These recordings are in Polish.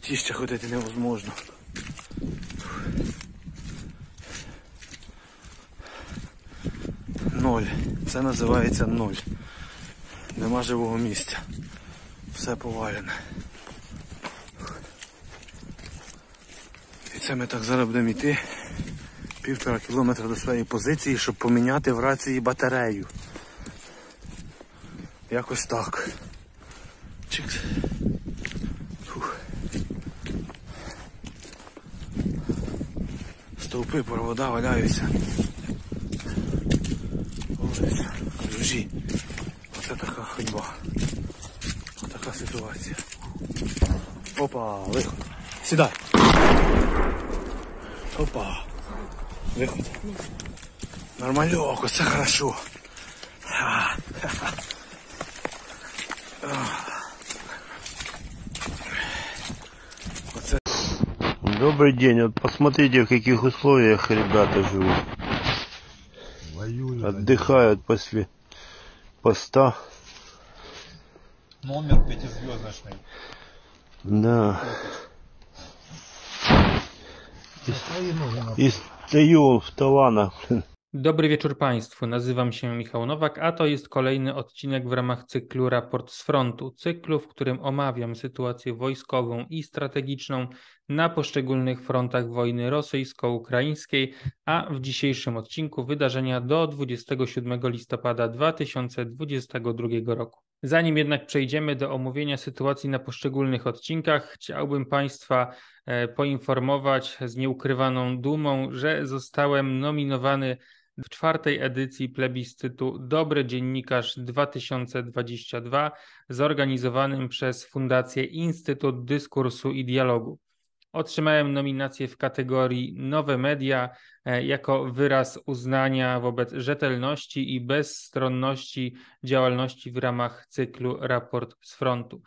болотіще ходити невозможно. Ноль. Це називається ноль. Нема живого місця. Все повалене. І це ми так зараз будемо йти півтора кілометра до своєї позиції, щоб поміняти в рації батарею. Якось так. Чикс. Стовпи, провода валяються. Ось, ключі. Оце така ходьба. Така ситуація. Опа, виход. Сідай. Опа. Виход. Нормальок, оце хорошо. А, Добрый день. Вот посмотрите, в каких условиях ребята живут. Воюют. Отдыхают после поста. Номер пятизвездочный. Да. Свои ноги на И стою в таланах. Dobry wieczór Państwu, nazywam się Michał Nowak, a to jest kolejny odcinek w ramach cyklu Raport z Frontu, cyklu, w którym omawiam sytuację wojskową i strategiczną na poszczególnych frontach wojny rosyjsko-ukraińskiej, a w dzisiejszym odcinku wydarzenia do 27 listopada 2022 roku. Zanim jednak przejdziemy do omówienia sytuacji na poszczególnych odcinkach, chciałbym Państwa e, poinformować z nieukrywaną dumą, że zostałem nominowany w czwartej edycji plebiscytu Dobry Dziennikarz 2022 zorganizowanym przez Fundację Instytut Dyskursu i Dialogu. Otrzymałem nominację w kategorii Nowe Media e, jako wyraz uznania wobec rzetelności i bezstronności działalności w ramach cyklu Raport z Frontu.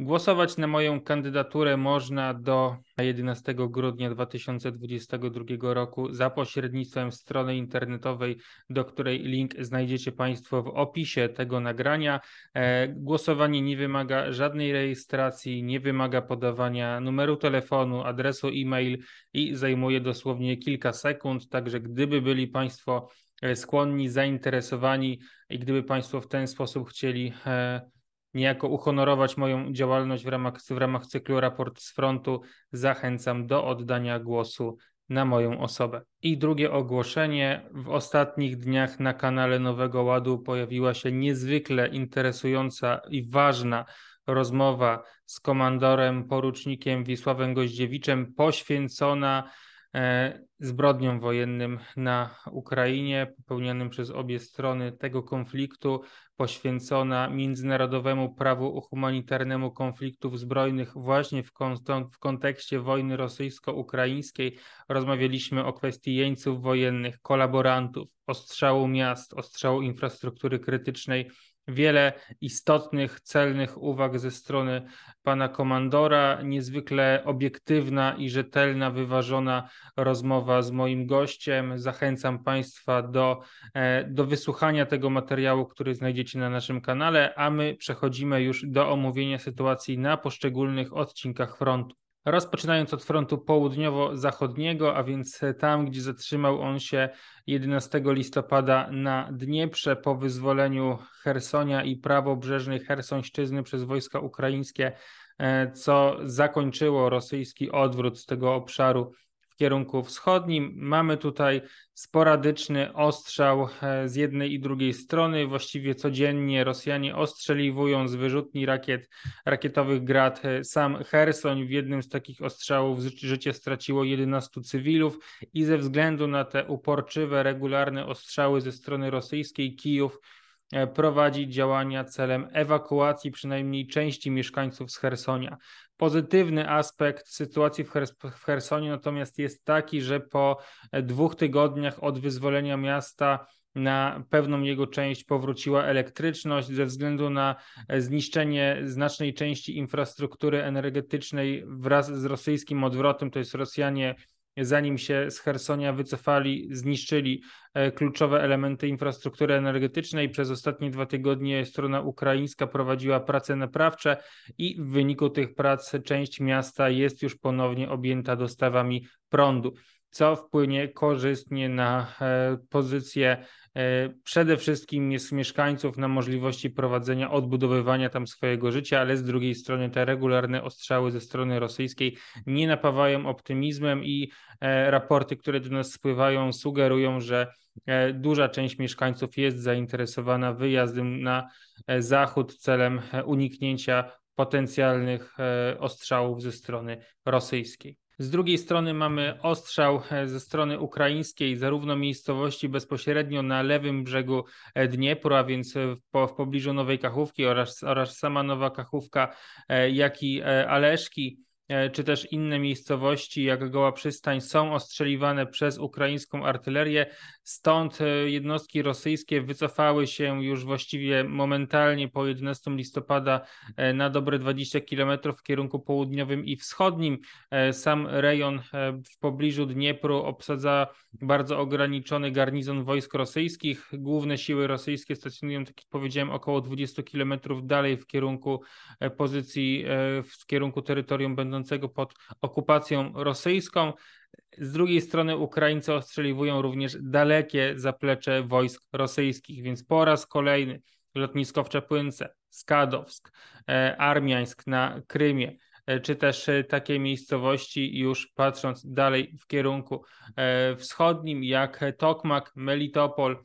Głosować na moją kandydaturę można do 11 grudnia 2022 roku za pośrednictwem strony internetowej, do której link znajdziecie Państwo w opisie tego nagrania. E, Głosowanie nie wymaga żadnej rejestracji, nie wymaga podawania numeru telefonu, adresu e-mail i zajmuje dosłownie kilka sekund. Także gdyby byli Państwo e, skłonni, zainteresowani i gdyby Państwo w ten sposób chcieli e, niejako uhonorować moją działalność w ramach, w ramach cyklu Raport z Frontu, zachęcam do oddania głosu na moją osobę. I drugie ogłoszenie. W ostatnich dniach na kanale Nowego Ładu pojawiła się niezwykle interesująca i ważna rozmowa z komandorem, porucznikiem Wisławem Goździewiczem, poświęcona zbrodniom wojennym na Ukrainie, popełnionym przez obie strony tego konfliktu, poświęcona międzynarodowemu prawu humanitarnemu konfliktów zbrojnych właśnie w, kon- w kontekście wojny rosyjsko-ukraińskiej. Rozmawialiśmy o kwestii jeńców wojennych, kolaborantów, ostrzału miast, ostrzału infrastruktury krytycznej. Wiele istotnych, celnych uwag ze strony pana komandora, niezwykle obiektywna i rzetelna, wyważona rozmowa z moim gościem. Zachęcam Państwa do, e, do wysłuchania tego materiału, który znajdziecie na naszym kanale, a my przechodzimy już do omówienia sytuacji na poszczególnych odcinkach frontu. Rozpoczynając od frontu południowo-zachodniego, a więc tam, gdzie zatrzymał on się 11 listopada na Dnieprze po wyzwoleniu Hersonia i prawobrzeżnej Hersońszczyzny przez wojska ukraińskie, e, co zakończyło rosyjski odwrót z tego obszaru kierunku wschodnim. Mamy tutaj sporadyczny ostrzał e, z jednej i drugiej strony. Właściwie codziennie Rosjanie ostrzeliwują z wyrzutni rakiet, rakietowych grad e, sam Hersoń. W jednym z takich ostrzałów życie straciło 11 cywilów i ze względu na te uporczywe, regularne ostrzały ze strony rosyjskiej Kijów prowadzi działania celem ewakuacji przynajmniej części mieszkańców z Hersonia. Pozytywny aspekt sytuacji w, Hers- w Hersonie natomiast jest taki, że po dwóch tygodniach od wyzwolenia miasta na pewną jego część powróciła elektryczność ze względu na zniszczenie znacznej części infrastruktury energetycznej wraz z rosyjskim odwrotem, to jest Rosjanie zanim się z Hersonia wycofali, zniszczyli e, kluczowe elementy infrastruktury energetycznej. Przez ostatnie dwa tygodnie strona ukraińska prowadziła prace naprawcze i w wyniku tych prac część miasta jest już ponownie objęta dostawami prądu co wpłynie korzystnie na e, pozycję przede wszystkim jest mieszkańców na możliwości prowadzenia, odbudowywania tam swojego życia, ale z drugiej strony te regularne ostrzały ze strony rosyjskiej nie napawają optymizmem i e, raporty, które do nas spływają, sugerują, że duża część mieszkańców jest zainteresowana wyjazdem na zachód celem uniknięcia potencjalnych ostrzałów ze strony rosyjskiej. Z drugiej strony mamy ostrzał e, ze strony ukraińskiej, zarówno miejscowości bezpośrednio na lewym brzegu e, Dniepru, a więc w, w pobliżu Nowej Kachówki oraz, oraz sama Nowa Kachówka, e, jak i Aleszki E, czy też inne miejscowości, jak Goła Przystań, są ostrzeliwane przez ukraińską artylerię. Stąd e, jednostki rosyjskie wycofały się już właściwie momentalnie po 11 listopada e, na dobre 20 km w kierunku południowym i wschodnim. Sam rejon w pobliżu Dniepru obsadza bardzo ograniczony garnizon wojsk rosyjskich. Główne siły rosyjskie stacjonują, tak jak powiedziałem, około 20 km dalej w kierunku pozycji, w kierunku terytorium będącego pod okupacją rosyjską. Z drugiej strony Ukraińcy ostrzeliwują również dalekie zaplecze wojsk rosyjskich, więc po raz kolejny lotnisko w Czepłynce, Skadowsk, e, Armiańsk na Krymie, e, czy też e, takie miejscowości, już patrząc dalej w kierunku wschodnim, jak Tokmak, Melitopol,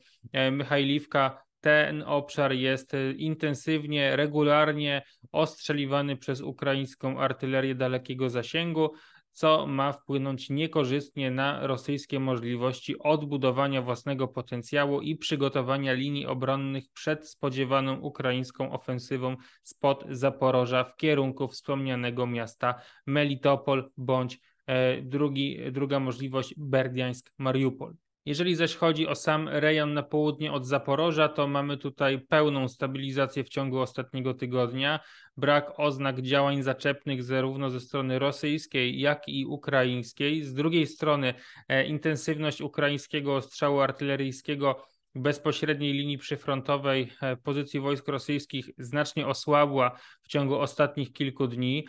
Michajliwka, ten obszar jest intensywnie, regularnie ostrzeliwany przez ukraińską artylerię dalekiego zasięgu, co ma wpłynąć niekorzystnie na rosyjskie możliwości odbudowania własnego potencjału i przygotowania linii obronnych przed spodziewaną ukraińską ofensywą spod Zaporoża w kierunku wspomnianego miasta Melitopol bądź e, drugi, druga możliwość Berdiańsk-Mariupol. Jeżeli zaś chodzi o sam rejon na południe od Zaporoża, to mamy tutaj pełną stabilizację w ciągu ostatniego tygodnia. Brak oznak działań zaczepnych zarówno ze strony rosyjskiej, jak i ukraińskiej. Z drugiej strony e, intensywność ukraińskiego ostrzału artyleryjskiego bezpośredniej linii przyfrontowej e, pozycji wojsk rosyjskich znacznie osłabła w ciągu ostatnich kilku dni.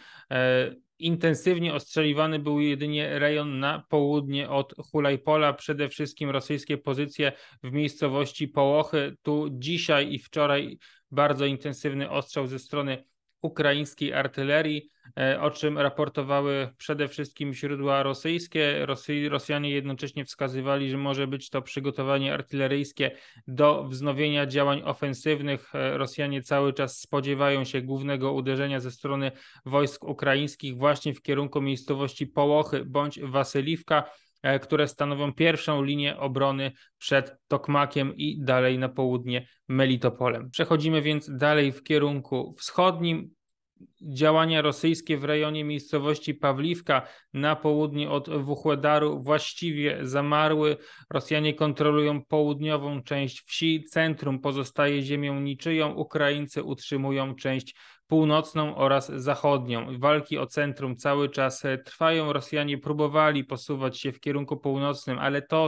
Intensywnie ostrzeliwany był jedynie rejon na południe od Hulajpola, przede wszystkim rosyjskie pozycje w miejscowości Połochy. Tu dzisiaj i wczoraj bardzo intensywny ostrzał ze strony ukraińskiej artylerii, e, o czym raportowały przede wszystkim źródła rosyjskie. Rosy, Rosjanie jednocześnie wskazywali, że może być to przygotowanie artyleryjskie do wznowienia działań ofensywnych. E, Rosjanie cały czas spodziewają się głównego uderzenia ze strony wojsk ukraińskich właśnie w kierunku miejscowości Połochy bądź Wasyliwka które stanowią pierwszą linię obrony przed Tokmakiem i dalej na południe Melitopolem. Przechodzimy więc dalej w kierunku wschodnim działania rosyjskie w rejonie miejscowości Pawliwka na południe od Wuchłedaru właściwie zamarły. Rosjanie kontrolują południową część wsi, centrum pozostaje ziemią niczyją, Ukraińcy utrzymują część północną oraz zachodnią. Walki o centrum cały czas trwają. Rosjanie próbowali posuwać się w kierunku północnym, ale to,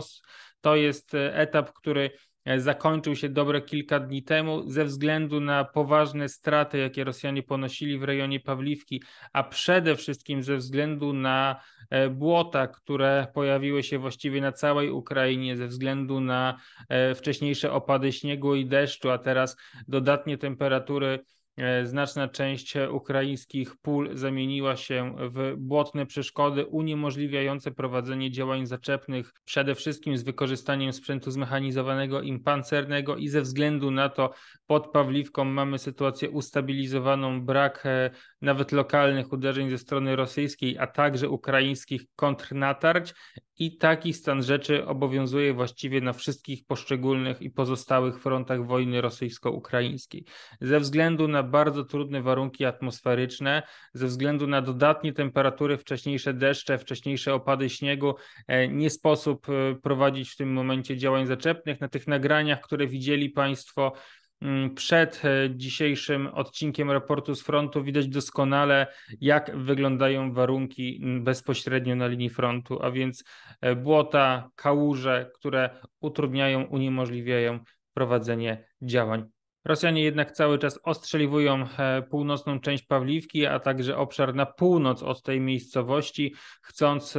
to jest etap, który E, zakończył się dobre kilka dni temu ze względu na poważne straty, jakie Rosjanie ponosili w rejonie Pawliwki, a przede wszystkim ze względu na e, błota, które pojawiły się właściwie na całej Ukrainie, ze względu na e, wcześniejsze opady śniegu i deszczu, a teraz dodatnie temperatury E, znaczna część ukraińskich pól zamieniła się w błotne przeszkody uniemożliwiające prowadzenie działań zaczepnych, przede wszystkim z wykorzystaniem sprzętu zmechanizowanego i pancernego i ze względu na to pod Pawliwką mamy sytuację ustabilizowaną, brak e, nawet lokalnych uderzeń ze strony rosyjskiej, a także ukraińskich kontrnatarć i taki stan rzeczy obowiązuje właściwie na wszystkich poszczególnych i pozostałych frontach wojny rosyjsko-ukraińskiej. Ze względu na bardzo trudne warunki atmosferyczne, ze względu na dodatnie temperatury, wcześniejsze deszcze, wcześniejsze opady śniegu, e, nie sposób e, prowadzić w tym momencie działań zaczepnych. Na tych nagraniach, które widzieli Państwo, przed e, dzisiejszym odcinkiem raportu z frontu widać doskonale, jak wyglądają warunki bezpośrednio na linii frontu, a więc e, błota, kałuże, które utrudniają, uniemożliwiają prowadzenie działań. Rosjanie jednak cały czas ostrzeliwują e, północną część Pawliwki, a także obszar na północ od tej miejscowości, chcąc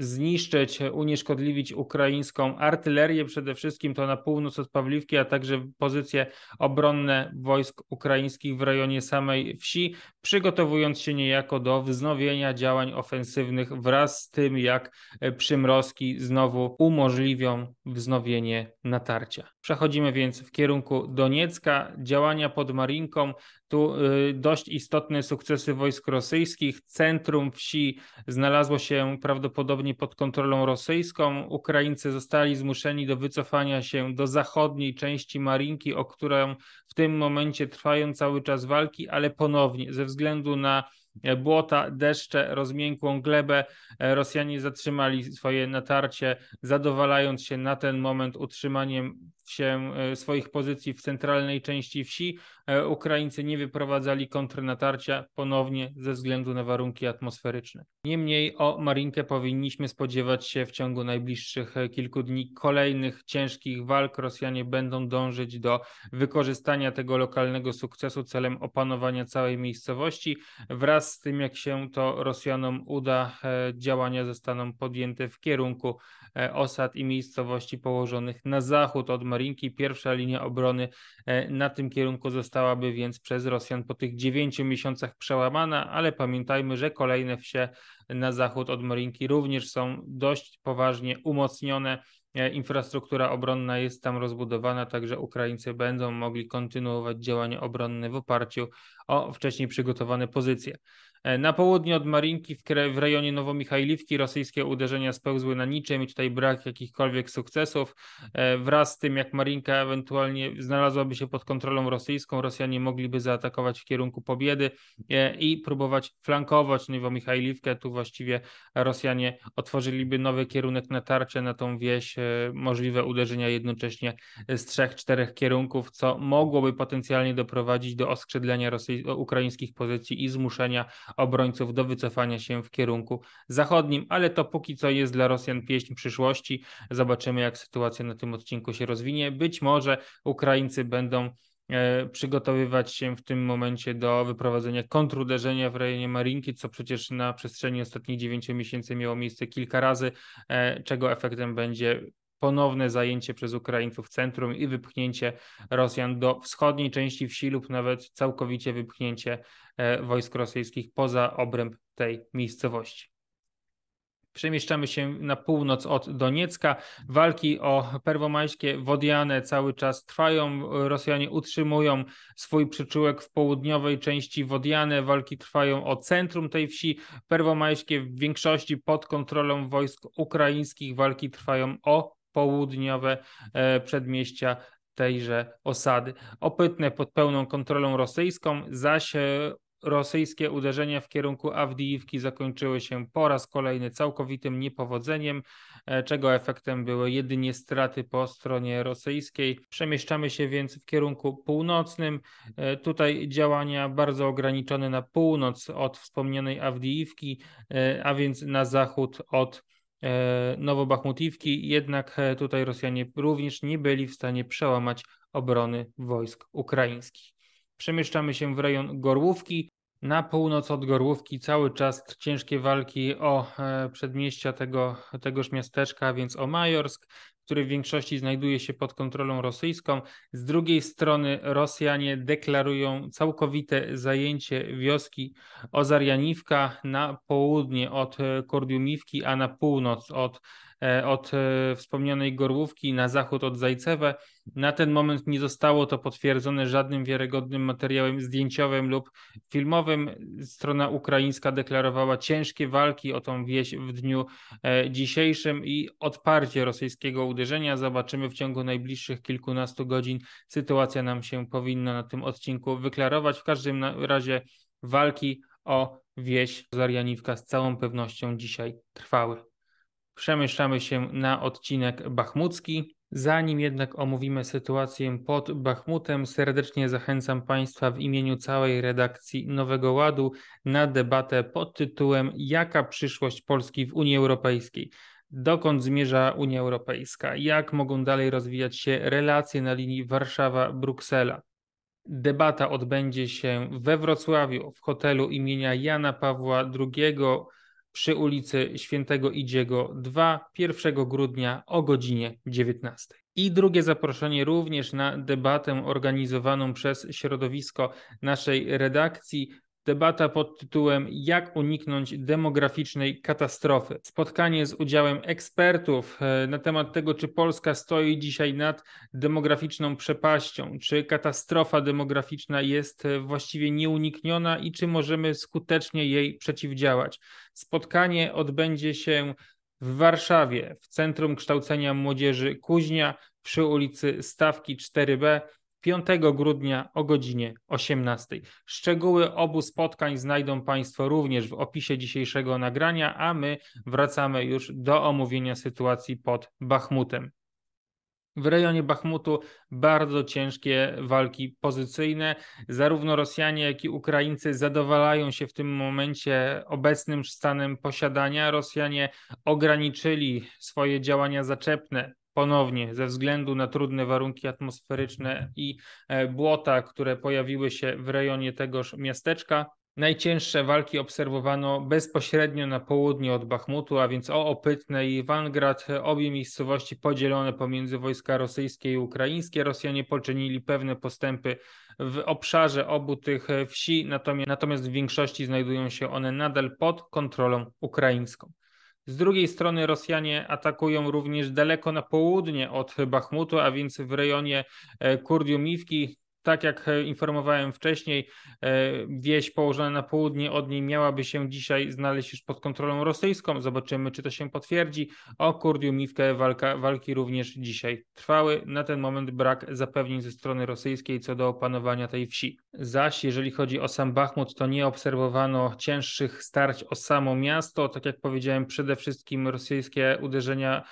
zniszczyć, unieszkodliwić ukraińską artylerię, przede wszystkim to na północ od Pawliwki, a także pozycje obronne wojsk ukraińskich w rejonie samej wsi, przygotowując się niejako do wznowienia działań ofensywnych wraz z tym, jak przymrozki znowu umożliwią wznowienie natarcia. Przechodzimy więc w kierunku Doniecka. Działania pod Marinką tu y, dość istotne sukcesy wojsk rosyjskich. Centrum wsi znalazło się prawdopodobnie pod kontrolą rosyjską. Ukraińcy zostali zmuszeni do wycofania się do zachodniej części Marinki, o którą w tym momencie trwają cały czas walki, ale ponownie ze względu na błota, deszcze, rozmiękłą glebę. Rosjanie zatrzymali swoje natarcie, zadowalając się na ten moment utrzymaniem się e, swoich pozycji w centralnej części wsi. E, Ukraińcy nie wyprowadzali kontrnatarcia ponownie ze względu na warunki atmosferyczne. Niemniej o Marinkę powinniśmy spodziewać się w ciągu najbliższych e, kilku dni kolejnych ciężkich walk. Rosjanie będą dążyć do wykorzystania tego lokalnego sukcesu celem opanowania całej miejscowości. Wraz z tym, jak się to Rosjanom uda, działania zostaną podjęte w kierunku osad i miejscowości położonych na zachód od Marinki Marinki. Pierwsza linia obrony e, na tym kierunku zostałaby więc przez Rosjan po tych dziewięciu miesiącach przełamana, ale pamiętajmy, że kolejne wsie na zachód od Marinki również są dość poważnie umocnione. E, infrastruktura obronna jest tam rozbudowana, także Ukraińcy będą mogli kontynuować działania obronne w oparciu o wcześniej przygotowane pozycje. E, na południe od Marinki, w, w rejonie Nowomichajliwki, rosyjskie uderzenia spełzły na niczym i tutaj brak jakichkolwiek sukcesów. E, wraz z tym, jak Marinka ewentualnie znalazłaby się pod kontrolą rosyjską, Rosjanie mogliby zaatakować w kierunku Pobiedy e, i próbować flankować Nowomichajliwkę. Tu właściwie Rosjanie otworzyliby nowy kierunek natarcia na tą wieś, możliwe uderzenia jednocześnie z trzech, czterech kierunków, co mogłoby potencjalnie doprowadzić do oskrzydlenia ukraińskich pozycji i zmuszenia obrońców do wycofania się w kierunku zachodnim, ale to póki co jest dla Rosjan pieśń przyszłości. Zobaczymy, jak sytuacja na tym odcinku się rozwinie. Być może Ukraińcy będą e, przygotowywać się w tym momencie do wyprowadzenia kontruderzenia w rejonie Marinki, co przecież na przestrzeni ostatnich 9 miesięcy miało miejsce kilka razy, e, czego efektem będzie ponowne zajęcie przez Ukraińców centrum i wypchnięcie Rosjan do wschodniej części wsi lub nawet całkowicie wypchnięcie e, wojsk rosyjskich poza obręb tej miejscowości. Przemieszczamy się na północ od Doniecka. Walki o perwomajskie Wodiane cały czas trwają. Rosjanie utrzymują swój przyczółek w południowej części Wodiane. Walki trwają o centrum tej wsi. Perwomajskie w większości pod kontrolą wojsk ukraińskich. Walki trwają o południowe e, przedmieścia tejże osady. Opytne pod pełną kontrolą rosyjską, zaś e, rosyjskie uderzenia w kierunku Awdijiwki zakończyły się po raz kolejny całkowitym niepowodzeniem, e, czego efektem były jedynie straty po stronie rosyjskiej. Przemieszczamy się więc w kierunku północnym. Tutaj działania bardzo ograniczone na północ od wspomnianej Awdijiwki, a więc na zachód od Nowobachmutiwki, jednak e, tutaj Rosjanie również nie byli w stanie przełamać obrony wojsk ukraińskich. Przemieszczamy się w rejon Gorłówki. Na północ od Gorłówki cały czas ciężkie walki o e, przedmieścia tego, tegoż miasteczka, więc o Majorsk który w większości znajduje się pod kontrolą rosyjską. Z drugiej strony Rosjanie deklarują całkowite zajęcie wioski Ozarianiwka na południe od Kordiumiwki, a na północ od od e, wspomnianej Gorłówki na zachód od Zajcewe. Na ten moment nie zostało to potwierdzone żadnym wiarygodnym materiałem zdjęciowym lub filmowym. Strona ukraińska deklarowała ciężkie walki o tą wieś w dniu e, dzisiejszym i odparcie rosyjskiego uderzenia. Zobaczymy w ciągu najbliższych kilkunastu godzin. Sytuacja nam się powinna na tym odcinku wyklarować. W każdym razie walki o wieś Zarianiwka z całą pewnością dzisiaj trwały. Przemieszczamy się na odcinek bachmucki. Zanim jednak omówimy sytuację pod Bachmutem, serdecznie zachęcam Państwa w imieniu całej redakcji Nowego Ładu na debatę pod tytułem Jaka przyszłość Polski w Unii Europejskiej? Dokąd zmierza Unia Europejska? Jak mogą dalej rozwijać się relacje na linii Warszawa-Bruksela? Debata odbędzie się we Wrocławiu w hotelu imienia Jana Pawła II przy ulicy Świętego Idziego 2 1 grudnia o godzinie 19. I drugie zaproszenie również na debatę organizowaną przez środowisko naszej redakcji Debata pod tytułem Jak uniknąć demograficznej katastrofy. Spotkanie z udziałem ekspertów e, na temat tego, czy Polska stoi dzisiaj nad demograficzną przepaścią, czy katastrofa demograficzna jest e, właściwie nieunikniona i czy możemy skutecznie jej przeciwdziałać. Spotkanie odbędzie się w Warszawie, w Centrum Kształcenia Młodzieży Kuźnia przy ulicy Stawki 4B 5 grudnia o godzinie 18. Szczegóły obu spotkań znajdą Państwo również w opisie dzisiejszego nagrania, a my wracamy już do omówienia sytuacji pod Bachmutem. W rejonie Bachmutu bardzo ciężkie walki pozycyjne. Zarówno Rosjanie, jak i Ukraińcy zadowalają się w tym momencie obecnym stanem posiadania. Rosjanie ograniczyli swoje działania zaczepne ponownie ze względu na trudne warunki atmosferyczne i e, błota, które pojawiły się w rejonie tegoż miasteczka. Najcięższe walki obserwowano bezpośrednio na południe od Bachmutu, a więc o Opytne i Wangrad, obie miejscowości podzielone pomiędzy wojska rosyjskie i ukraińskie. Rosjanie poczynili pewne postępy w obszarze obu tych e, wsi, natomiast, natomiast w większości znajdują się one nadal pod kontrolą ukraińską. Z drugiej strony Rosjanie atakują również daleko na południe od Bachmutu, a więc w rejonie e, Kurdiumiwki, tak jak e, informowałem wcześniej, e, wieś położona na południe od niej miałaby się dzisiaj znaleźć już pod kontrolą rosyjską. Zobaczymy, czy to się potwierdzi. O Kurdiumivkę walka, walki również dzisiaj trwały. Na ten moment brak zapewnień ze strony rosyjskiej co do opanowania tej wsi. Zaś jeżeli chodzi o sam Bachmut, to nie obserwowano cięższych starć o samo miasto. Tak jak powiedziałem, przede wszystkim rosyjskie uderzenia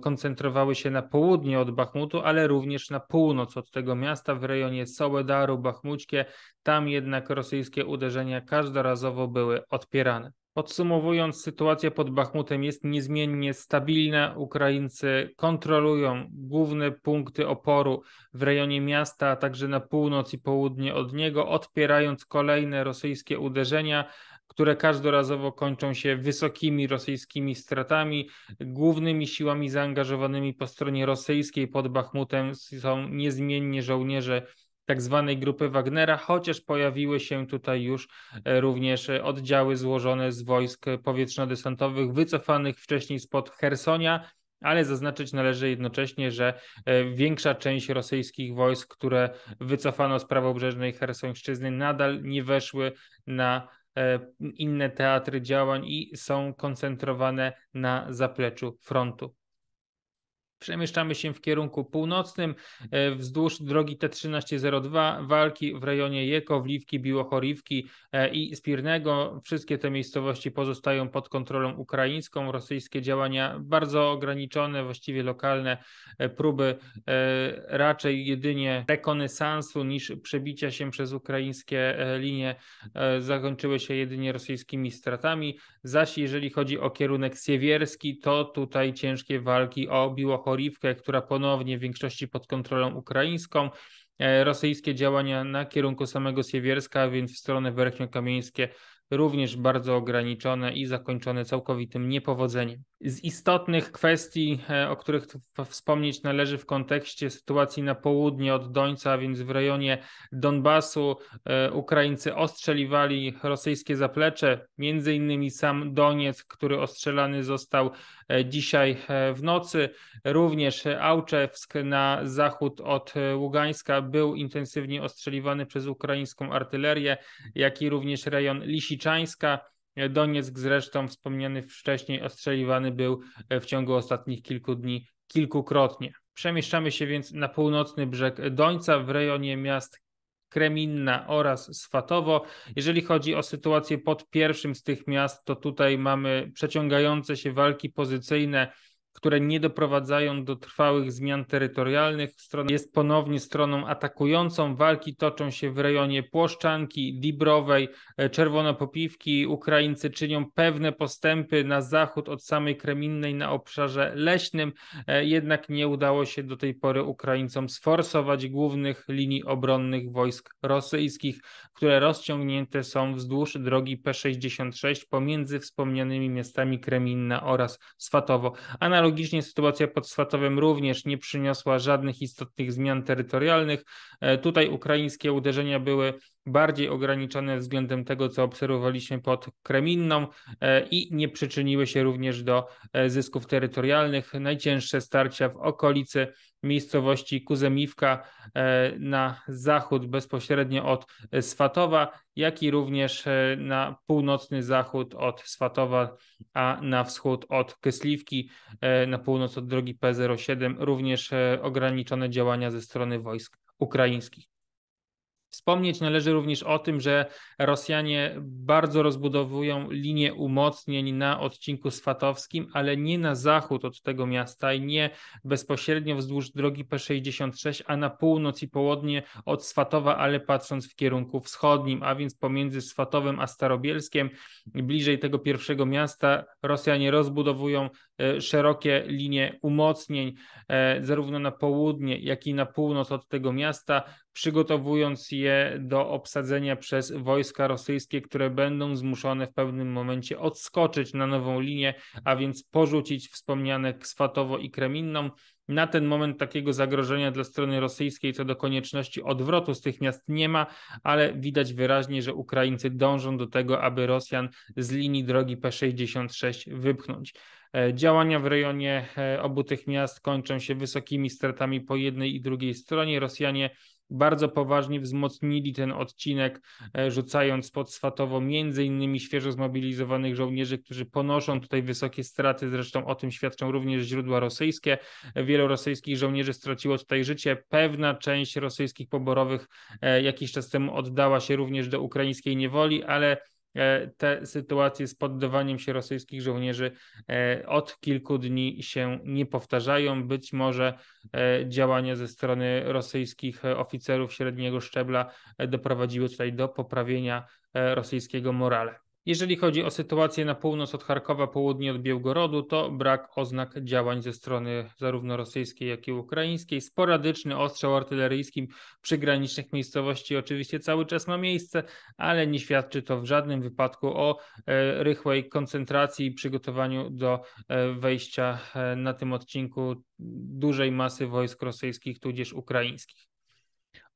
koncentrowały się na południe od Bachmutu, ale również na północ od tego miasta w rejonie Sołedaru, Bachmućkie. Tam jednak rosyjskie uderzenia każdorazowo były odpierane. Podsumowując, sytuacja pod Bachmutem jest niezmiennie stabilna. Ukraińcy kontrolują główne punkty oporu w rejonie miasta, a także na północ i południe od niego, odpierając kolejne rosyjskie uderzenia które każdorazowo kończą się wysokimi rosyjskimi stratami. Głównymi siłami zaangażowanymi po stronie rosyjskiej pod Bachmutem są niezmiennie żołnierze tak zwanej grupy Wagnera, chociaż pojawiły się tutaj już e, również oddziały złożone z wojsk powietrzno-desantowych wycofanych wcześniej spod Hersonia, ale zaznaczyć należy jednocześnie, że e, większa część rosyjskich wojsk, które wycofano z prawobrzeżnej Hersońszczyzny, nadal nie weszły na inne teatry działań i są koncentrowane na zapleczu frontu. Przemieszczamy się w kierunku północnym e, wzdłuż drogi T1302, walki w rejonie Jekowliwki, Biłochoriwki e, i Spirnego. Wszystkie te miejscowości pozostają pod kontrolą ukraińską. Rosyjskie działania bardzo ograniczone, właściwie lokalne e, próby raczej jedynie rekonesansu niż przebicia się przez ukraińskie linie zakończyły się jedynie rosyjskimi stratami. Zaś jeżeli chodzi o kierunek siewierski, to tutaj ciężkie walki o Biłochoriwkę Chorivkę, która ponownie w większości pod kontrolą ukraińską. E, rosyjskie działania na kierunku samego Siewierska, więc w stronę Werchniokamieńskie również bardzo ograniczone i zakończone całkowitym niepowodzeniem. Z istotnych kwestii, e, o których wspomnieć należy w kontekście sytuacji na południe od Dońca, więc w rejonie Donbasu e, Ukraińcy ostrzeliwali rosyjskie zaplecze, między innymi sam Doniec, który ostrzelany został dzisiaj w nocy. Również Auczewsk na zachód od Ługańska był intensywnie ostrzeliwany przez ukraińską artylerię, jak i również rejon Lisiczańska. Donieck zresztą wspomniany wcześniej ostrzeliwany był w ciągu ostatnich kilku dni kilkukrotnie. Przemieszczamy się więc na północny brzeg Dońca w rejonie miast Kreminna oraz Swatowo. Jeżeli chodzi o sytuację pod pierwszym z tych miast, to tutaj mamy przeciągające się walki pozycyjne które nie doprowadzają do trwałych zmian terytorialnych. Strona jest ponownie stroną atakującą. Walki toczą się w rejonie Płoszczanki, Dibrowej, e, Czerwonopopiwki. Ukraińcy czynią pewne postępy na zachód od samej Kreminnej na obszarze leśnym, e, jednak nie udało się do tej pory Ukraińcom sforsować głównych linii obronnych wojsk rosyjskich, które rozciągnięte są wzdłuż drogi P66 pomiędzy wspomnianymi miastami Kreminna oraz Swatowo. Analogicznie Analogicznie sytuacja pod Swatowem również nie przyniosła żadnych istotnych zmian terytorialnych. E, tutaj ukraińskie uderzenia były bardziej ograniczone względem tego, co obserwowaliśmy pod Kreminną e, i nie przyczyniły się również do e, zysków terytorialnych. Najcięższe starcia w okolicy miejscowości Kuzemiwka e, na zachód bezpośrednio od Swatowa, jak i również na północny zachód od Swatowa, a na wschód od Kysliwki, na północ od drogi P07, również ograniczone działania ze strony wojsk ukraińskich. Wspomnieć należy również o tym, że Rosjanie bardzo rozbudowują linię umocnień na odcinku swatowskim, ale nie na zachód od tego miasta i nie bezpośrednio wzdłuż drogi P66, a na północ i południe od Swatowa, ale patrząc w kierunku wschodnim, a więc pomiędzy Swatowem a Starobielskiem, bliżej tego pierwszego miasta, Rosjanie rozbudowują szerokie linie umocnień, e, zarówno na południe, jak i na północ od tego miasta, przygotowując je do obsadzenia przez wojska rosyjskie, które będą zmuszone w pewnym momencie odskoczyć na nową linię, a więc porzucić wspomniane Swatowo i Kreminną. Na ten moment takiego zagrożenia dla strony rosyjskiej co do konieczności odwrotu z tych miast nie ma, ale widać wyraźnie, że Ukraińcy dążą do tego, aby Rosjan z linii drogi P66 wypchnąć. E, działania w rejonie e, obu tych miast kończą się wysokimi stratami po jednej i drugiej stronie. Rosjanie bardzo poważnie wzmocnili ten odcinek, e, rzucając pod Swatowo między innymi świeżo zmobilizowanych żołnierzy, którzy ponoszą tutaj wysokie straty, zresztą o tym świadczą również źródła rosyjskie. Wielu rosyjskich żołnierzy straciło tutaj życie. Pewna część rosyjskich poborowych jakiś czas temu oddała się również do ukraińskiej niewoli, ale te sytuacje z poddawaniem się rosyjskich żołnierzy e, od kilku dni się nie powtarzają. Być może e, działania ze strony rosyjskich oficerów średniego szczebla doprowadziły tutaj do poprawienia rosyjskiego morale. Jeżeli chodzi o sytuację na północ od Charkowa, południe od Białgorodu, to brak oznak działań ze strony zarówno rosyjskiej, jak i ukraińskiej. Sporadyczny ostrzał artyleryjskim przy granicznych miejscowości oczywiście cały czas ma miejsce, ale nie świadczy to w żadnym wypadku o e, rychłej koncentracji i przygotowaniu do e, wejścia e, na tym odcinku dużej masy wojsk rosyjskich, tudzież ukraińskich.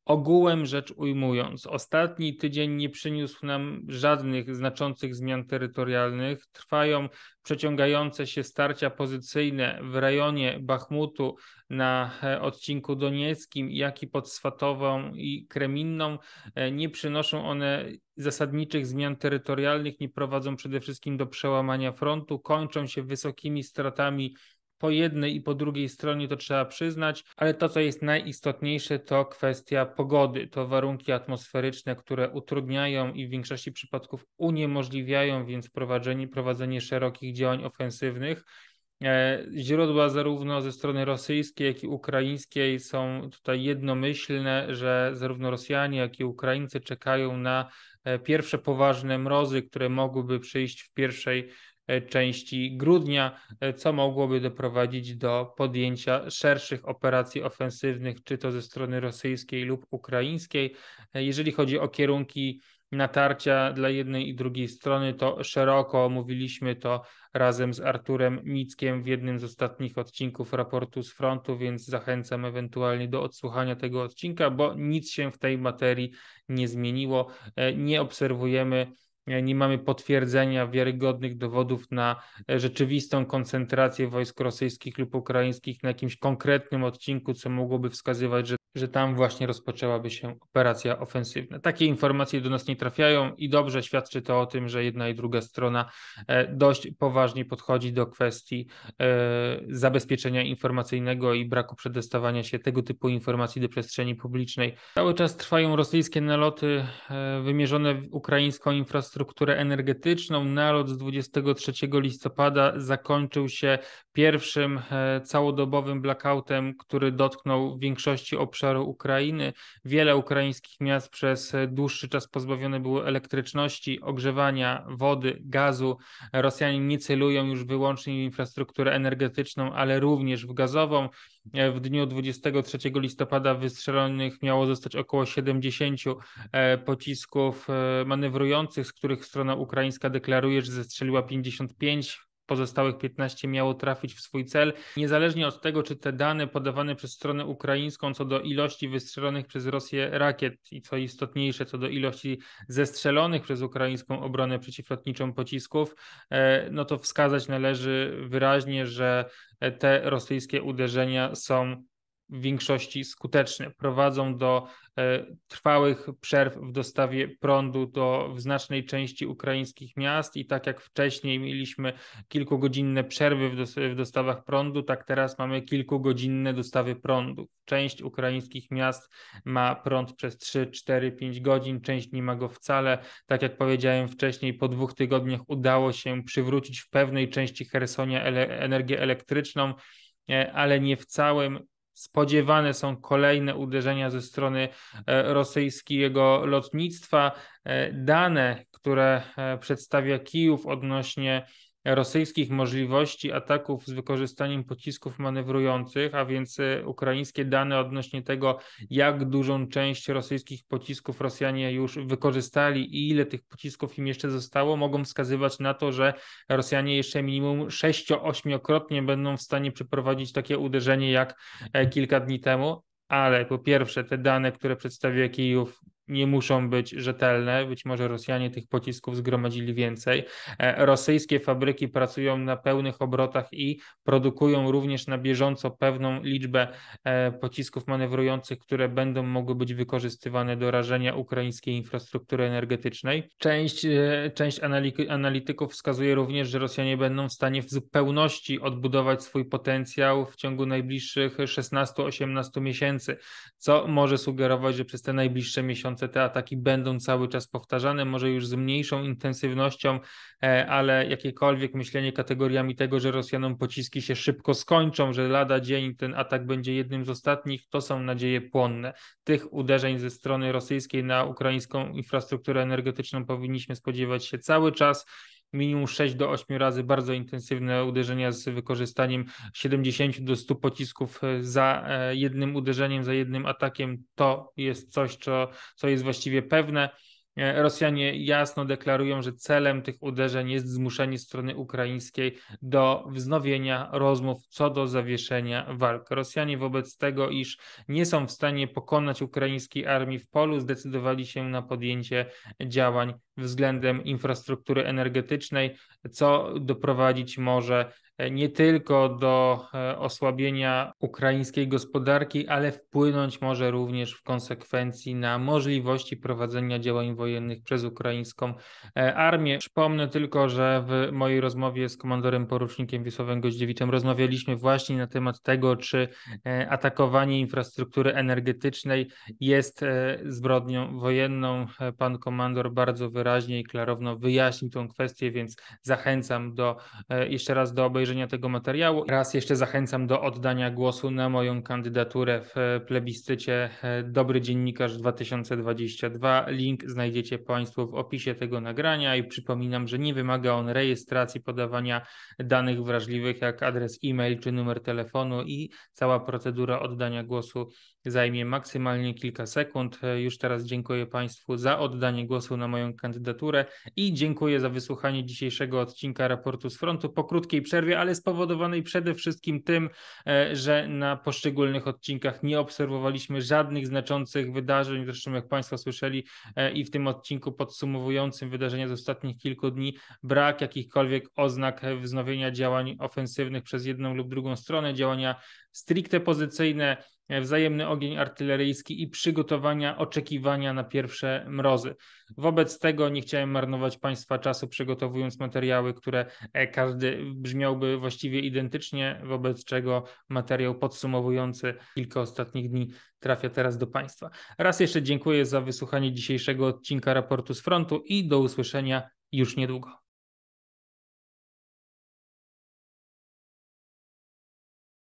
Ogółem rzecz ujmując, ostatni tydzień nie przyniósł nam żadnych znaczących zmian terytorialnych. Trwają przeciągające się starcia pozycyjne w rejonie Bachmutu na e, odcinku donieckim, jak i pod Swatową i Kreminną. E, nie przynoszą one zasadniczych zmian terytorialnych, nie prowadzą przede wszystkim do przełamania frontu, kończą się wysokimi stratami po jednej i po drugiej stronie, to trzeba przyznać, ale to, co jest najistotniejsze, to kwestia pogody. To warunki atmosferyczne, które utrudniają i w większości przypadków uniemożliwiają więc prowadzenie, prowadzenie szerokich działań ofensywnych. E, źródła zarówno ze strony rosyjskiej, jak i ukraińskiej są tutaj jednomyślne, że zarówno Rosjanie, jak i Ukraińcy czekają na e, pierwsze poważne mrozy, które mogłyby przyjść w pierwszej części grudnia, e, co mogłoby doprowadzić do podjęcia szerszych operacji ofensywnych, czy to ze strony rosyjskiej lub ukraińskiej. E, jeżeli chodzi o kierunki natarcia dla jednej i drugiej strony, to szeroko omówiliśmy to razem z Arturem Mickiem w jednym z ostatnich odcinków raportu z frontu, więc zachęcam ewentualnie do odsłuchania tego odcinka, bo nic się w tej materii nie zmieniło. Nie obserwujemy nie mamy potwierdzenia wiarygodnych dowodów na e, rzeczywistą koncentrację wojsk rosyjskich lub ukraińskich na jakimś konkretnym odcinku, co mogłoby wskazywać, że że tam właśnie rozpoczęłaby się operacja ofensywna. Takie informacje do nas nie trafiają i dobrze świadczy to o tym, że jedna i druga strona e, dość poważnie podchodzi do kwestii e, zabezpieczenia informacyjnego i braku przedostawania się tego typu informacji do przestrzeni publicznej. Cały czas trwają rosyjskie naloty e, wymierzone w ukraińską infrastrukturę energetyczną. Nalot z 23 listopada zakończył się pierwszym całodobowym blackoutem, który dotknął większości obszarów obszaru Ukrainy. Wiele ukraińskich miast przez dłuższy czas pozbawione było elektryczności, ogrzewania, wody, gazu. Rosjanie nie celują już wyłącznie w infrastrukturę energetyczną, ale również w gazową. W dniu 23 listopada wystrzelonych miało zostać około 70 e, pocisków e, manewrujących, z których strona ukraińska deklaruje, że zestrzeliła 55 pozostałych 15 miało trafić w swój cel. Niezależnie od tego, czy te dane podawane przez stronę ukraińską co do ilości wystrzelonych przez Rosję rakiet i co istotniejsze, co do ilości zestrzelonych przez ukraińską obronę przeciwlotniczą pocisków, e, no to wskazać należy wyraźnie, że te rosyjskie uderzenia są w większości skuteczne. Prowadzą do e, trwałych przerw w dostawie prądu do w znacznej części ukraińskich miast i tak jak wcześniej mieliśmy kilkugodzinne przerwy w, dos w dostawach prądu, tak teraz mamy kilkugodzinne dostawy prądu. Część ukraińskich miast ma prąd przez 3, 4, 5 godzin, część nie ma go wcale. Tak jak powiedziałem wcześniej, po dwóch tygodniach udało się przywrócić w pewnej części Hersonia energię elektryczną, e, ale nie w całym Spodziewane są kolejne uderzenia ze strony e, rosyjskiego lotnictwa. E, dane, które e, przedstawia Kijów odnośnie rosyjskich możliwości ataków z wykorzystaniem pocisków manewrujących, a więc e, ukraińskie dane odnośnie tego, jak dużą część rosyjskich pocisków Rosjanie już wykorzystali i ile tych pocisków im jeszcze zostało, mogą wskazywać na to, że Rosjanie jeszcze minimum 6-8-krotnie będą w stanie przeprowadzić takie uderzenie jak e, kilka dni temu. Ale po pierwsze, te dane, które przedstawia Kijów, nie muszą być rzetelne. Być może Rosjanie tych pocisków zgromadzili więcej. E, rosyjskie fabryki pracują na pełnych obrotach i produkują również na bieżąco pewną liczbę e, pocisków manewrujących, które będą mogły być wykorzystywane do rażenia ukraińskiej infrastruktury energetycznej. Część, e, część analityków wskazuje również, że Rosjanie będą w stanie w zupełności odbudować swój potencjał w ciągu najbliższych 16-18 miesięcy, co może sugerować, że przez te najbliższe miesiące te ataki będą cały czas powtarzane, może już z mniejszą intensywnością, e, ale jakiekolwiek myślenie kategoriami tego, że Rosjanom pociski się szybko skończą, że lada dzień ten atak będzie jednym z ostatnich, to są nadzieje płonne. Tych uderzeń ze strony rosyjskiej na ukraińską infrastrukturę energetyczną powinniśmy spodziewać się cały czas minimum 6 do 8 razy bardzo intensywne uderzenia z wykorzystaniem 70 do 100 pocisków e, za e, jednym uderzeniem, za jednym atakiem. To jest coś, co, co jest właściwie pewne. E, Rosjanie jasno deklarują, że celem tych uderzeń jest zmuszenie strony ukraińskiej do wznowienia rozmów co do zawieszenia walk. Rosjanie wobec tego, iż nie są w stanie pokonać ukraińskiej armii w polu, zdecydowali się na podjęcie działań względem infrastruktury energetycznej, co doprowadzić może nie tylko do e, osłabienia ukraińskiej gospodarki, ale wpłynąć może również w konsekwencji na możliwości prowadzenia działań wojennych przez ukraińską e, armię. Przypomnę tylko, że w mojej rozmowie z komandorem porucznikiem Wiesławem Goździewiczem rozmawialiśmy właśnie na temat tego, czy atakowanie infrastruktury energetycznej jest zbrodnią wojenną. Pan komandor bardzo wyraźnie i klarowno wyjaśnił tę kwestię, więc zachęcam do jeszcze raz do obejrzenia obejrzenia tego materiału. Raz jeszcze zachęcam do oddania głosu na moją kandydaturę w plebiscycie e, Dobry Dziennikarz 2022. Link znajdziecie Państwo w opisie tego nagrania i przypominam, że nie wymaga on rejestracji podawania danych wrażliwych jak adres e-mail czy numer telefonu i cała procedura oddania głosu zajmie maksymalnie kilka sekund. E, już teraz dziękuję Państwu za oddanie głosu na moją kandydaturę i dziękuję za wysłuchanie dzisiejszego odcinka raportu z frontu po krótkiej przerwie, ale spowodowanej przede wszystkim tym, e, że na poszczególnych odcinkach nie obserwowaliśmy żadnych znaczących wydarzeń. Zresztą, jak Państwo słyszeli, e, i w tym odcinku podsumowującym wydarzenia z ostatnich kilku dni, brak jakichkolwiek oznak wznowienia działań ofensywnych przez jedną lub drugą stronę, działania stricte pozycyjne wzajemny ogień artyleryjski i przygotowania, oczekiwania na pierwsze mrozy. Wobec tego nie chciałem marnować Państwa czasu przygotowując materiały, które e, każdy brzmiałby właściwie identycznie, wobec czego materiał podsumowujący kilka ostatnich dni trafia teraz do Państwa. Raz jeszcze dziękuję za wysłuchanie dzisiejszego odcinka raportu z frontu i do usłyszenia już niedługo.